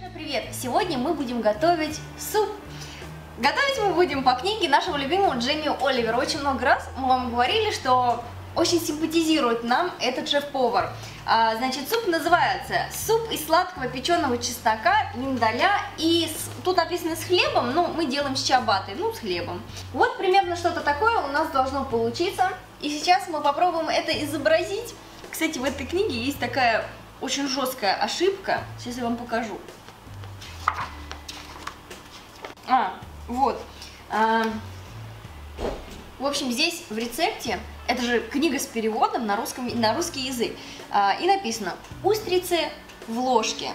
Всем привет! Сегодня мы будем готовить суп. Готовить мы будем по книге нашего любимого Джейми Оливера. Очень много раз мы вам говорили, что очень симпатизирует нам этот шеф-повар. А, значит, суп называется суп из сладкого печеного чеснока, миндаля и с, тут написано с хлебом, но мы делаем с чабатой, ну с хлебом. Вот примерно что-то такое у нас должно получиться. И сейчас мы попробуем это изобразить. Кстати, в этой книге есть такая очень жесткая ошибка. Сейчас я вам покажу. А, вот. А, в общем, здесь в рецепте, это же книга с переводом на, русском, на русский язык, а, и написано «устрицы в ложке».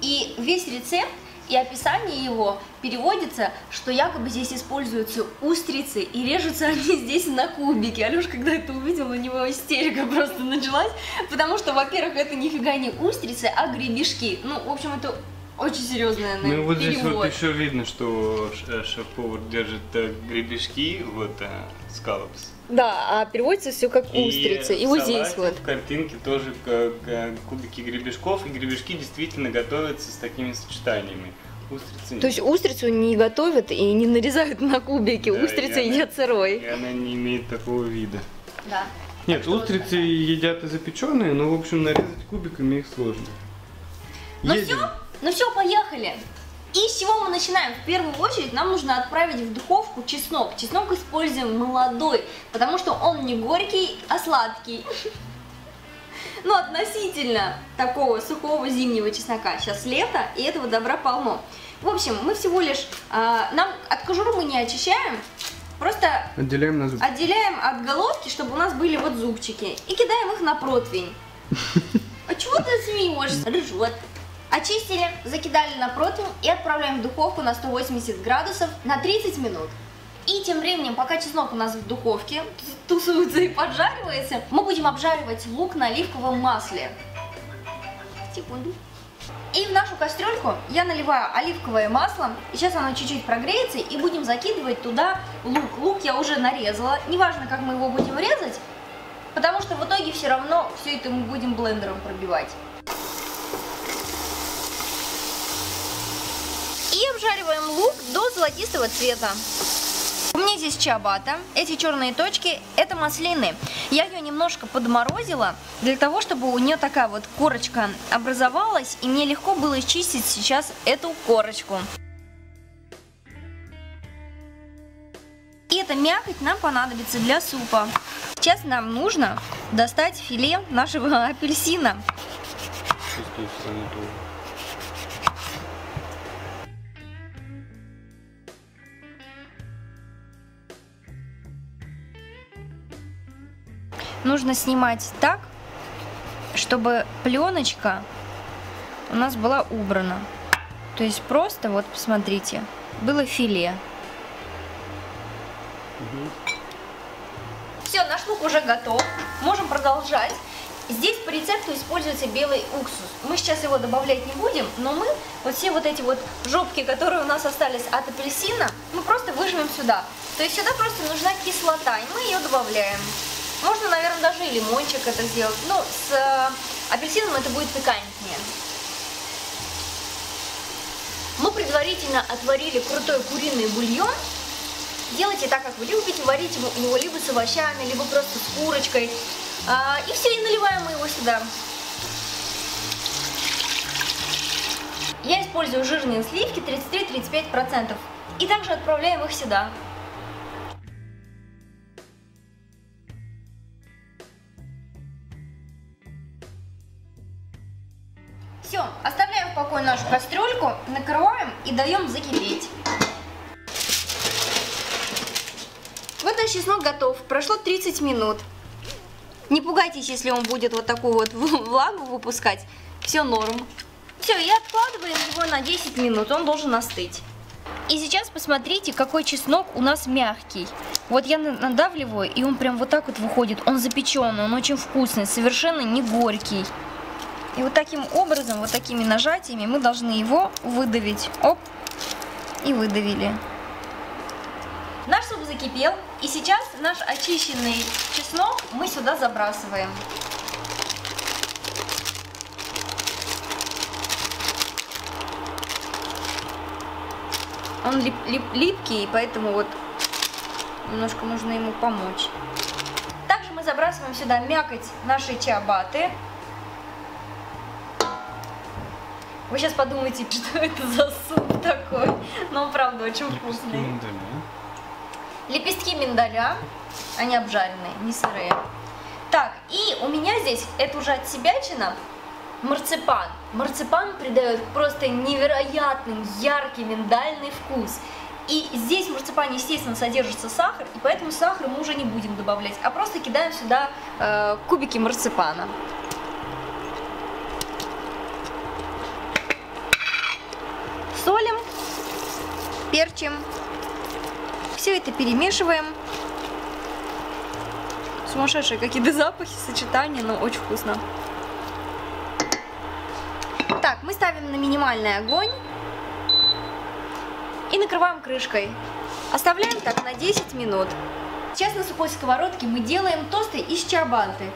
И весь рецепт и описание его переводится, что якобы здесь используются устрицы и режутся они здесь на кубики. Алёш, когда это увидел, у него истерика просто началась, потому что, во-первых, это нифига не устрицы, а гребешки. Ну, в общем, это очень серьезная Ну вот здесь перевод. вот еще видно, что ш- шеф-повар держит э, гребешки, вот, скалопс. Да, а переводится все как устрицы. И, в вот здесь вот. В картинке тоже к- к- кубики гребешков, и гребешки действительно готовятся с такими сочетаниями. Устрицы нет. То есть устрицу не готовят и не нарезают на кубики, Да, устрицы и она- едят сырой. И она не имеет такого вида. Да. Нет, вот устрицы едят и запеченные, но, в общем, нарезать кубиками их сложно. Ну все, ну все, поехали. И с чего мы начинаем? В первую очередь нам нужно отправить в духовку чеснок. Чеснок используем молодой, потому что он не горький, а сладкий. Ну, относительно такого сухого зимнего чеснока. Сейчас лето, и этого добра полно. В общем, мы всего лишь, а, нам от кожуры мы не очищаем, просто Отделяем на зуб. отделяем от головки, чтобы у нас были вот зубчики, и кидаем их на противень. А чего ты смеешься? Ржет. Очистили, закидали на противень и отправляем в духовку на 180 градусов на 30 минут. И тем временем, пока чеснок у нас в духовке тусуется и поджаривается, мы будем обжаривать лук на оливковом масле. Секунду. И в нашу кастрюльку я наливаю оливковое масло. И сейчас оно чуть-чуть прогреется, и будем закидывать туда лук. Лук я уже нарезала. Неважно, как мы его будем резать, потому что в итоге все равно все это мы будем блендером пробивать. Обжариваем лук до золотистого цвета. У меня здесь чабата. Эти черные точки это маслины. Я ее немножко подморозила для того, чтобы у нее такая вот корочка образовалась, и мне легко было чистить сейчас эту корочку. И эта мякоть нам понадобится для супа. Сейчас нам нужно достать филе нашего апельсина. Чувствую нужно снимать так, чтобы пленочка у нас была убрана. То есть просто, вот посмотрите, было филе. Все, наш лук уже готов. Можем продолжать. Здесь по рецепту используется белый уксус. Мы сейчас его добавлять не будем, но мы вот все вот эти вот жопки, которые у нас остались от апельсина, мы просто выжмем сюда. То есть сюда просто нужна кислота, и мы ее добавляем. Можно, наверное, даже и лимончик это сделать. Ну, с э, апельсином это будет пикантнее. Мы предварительно отварили крутой куриный бульон. Делайте так, как вы любите. Варите его либо с овощами, либо просто с курочкой. А, и все, и наливаем мы его сюда. Я использую жирные сливки 33-35%. И также отправляем их сюда. Нашу кастрюльку, накрываем и даем закипеть. Вот наш чеснок готов. Прошло 30 минут. Не пугайтесь, если он будет вот такую вот влагу выпускать. Все норм. Все, и откладываем его на 10 минут. Он должен остыть. И сейчас посмотрите, какой чеснок у нас мягкий. Вот я надавливаю, и он прям вот так вот выходит. Он запеченный, он очень вкусный, совершенно не горький. И вот таким образом, вот такими нажатиями мы должны его выдавить. Оп, и выдавили. Наш суп закипел, и сейчас наш очищенный чеснок мы сюда забрасываем. Он лип, лип, липкий, поэтому вот немножко нужно ему помочь. Также мы забрасываем сюда мякоть нашей чиабаты. Вы сейчас подумаете, что это за суп такой. Но он правда очень вкусный. Лепестки миндаля, они обжаренные, не сырые. Так, и у меня здесь, это уже от себячина, марципан. Марципан придает просто невероятный, яркий миндальный вкус. И здесь в марципане, естественно, содержится сахар, и поэтому сахар мы уже не будем добавлять, а просто кидаем сюда э, кубики марципана. Перчим, все это перемешиваем. Сумасшедшие какие-то запахи, сочетания, но очень вкусно. Так, мы ставим на минимальный огонь и накрываем крышкой. Оставляем так на 10 минут. Сейчас на сухой сковородке мы делаем тосты из чабанты.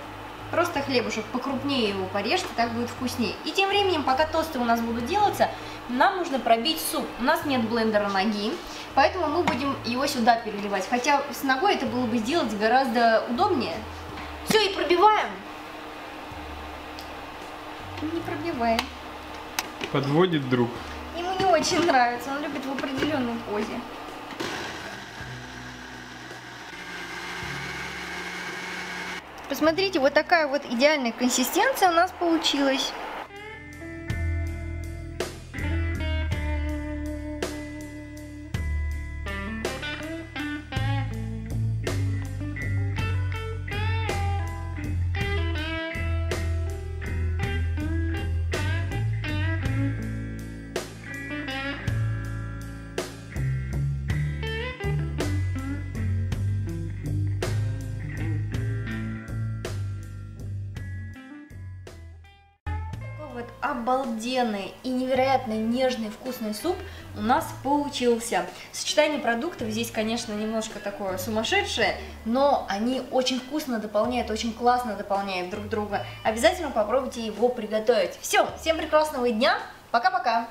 Просто хлебушек покрупнее его порежьте, так будет вкуснее. И тем временем, пока тосты у нас будут делаться, нам нужно пробить суп. У нас нет блендера ноги, поэтому мы будем его сюда переливать. Хотя с ногой это было бы сделать гораздо удобнее. Все, и пробиваем. Не пробиваем. Подводит друг. Ему не очень нравится, он любит в определенной позе. Посмотрите, вот такая вот идеальная консистенция у нас получилась. Обалденный и невероятно нежный вкусный суп у нас получился. Сочетание продуктов здесь, конечно, немножко такое сумасшедшее, но они очень вкусно дополняют, очень классно дополняют друг друга. Обязательно попробуйте его приготовить. Все, всем прекрасного дня, пока-пока!